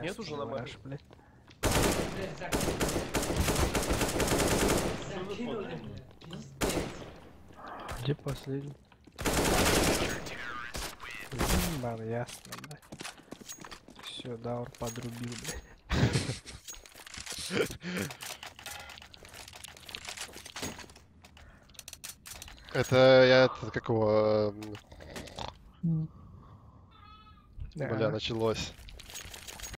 Нет уже на баре? блядь. Где последний? Бар, ясно, блядь. Все, Даур подрубил, блядь. Это я, это, как его, эм, бля, началось.